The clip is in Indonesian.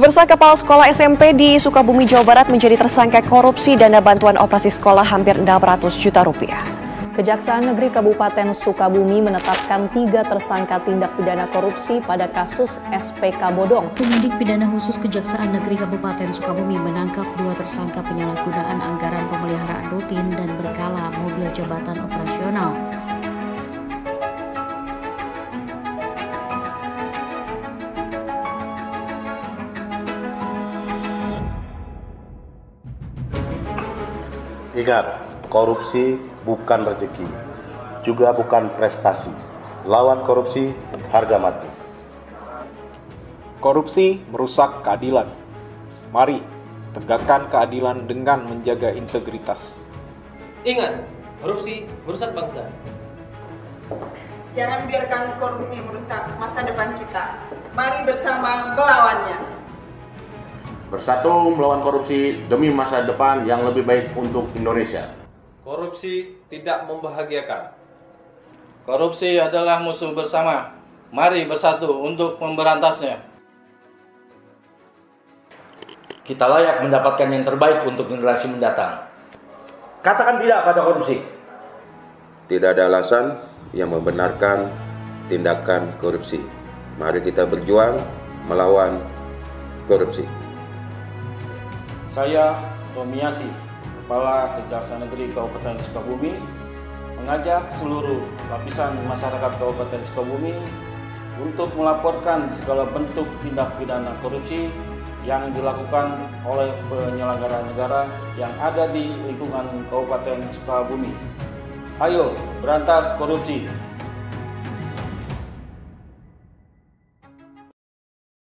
Pemirsa Kepala Sekolah SMP di Sukabumi, Jawa Barat menjadi tersangka korupsi dana bantuan operasi sekolah hampir 600 juta rupiah. Kejaksaan Negeri Kabupaten Sukabumi menetapkan tiga tersangka tindak pidana korupsi pada kasus SPK Bodong. Penyidik pidana khusus Kejaksaan Negeri Kabupaten Sukabumi menangkap dua tersangka penyalahgunaan anggaran pemeliharaan rutin dan berkala mobil jabatan operasional. Ingat, korupsi bukan rezeki, juga bukan prestasi. Lawan korupsi, harga mati. Korupsi merusak keadilan. Mari tegakkan keadilan dengan menjaga integritas. Ingat, korupsi merusak bangsa. Jangan biarkan korupsi merusak masa depan kita. Mari bersama melawannya. Bersatu melawan korupsi demi masa depan yang lebih baik untuk Indonesia. Korupsi tidak membahagiakan. Korupsi adalah musuh bersama. Mari bersatu untuk memberantasnya. Kita layak mendapatkan yang terbaik untuk generasi mendatang. Katakan tidak pada korupsi. Tidak ada alasan yang membenarkan tindakan korupsi. Mari kita berjuang melawan korupsi. Saya Tomiasi, Kepala Kejaksaan Negeri Kabupaten Sukabumi, mengajak seluruh lapisan masyarakat Kabupaten Sukabumi untuk melaporkan segala bentuk tindak pidana korupsi yang dilakukan oleh penyelenggara negara yang ada di lingkungan Kabupaten Sukabumi. Ayo, berantas korupsi!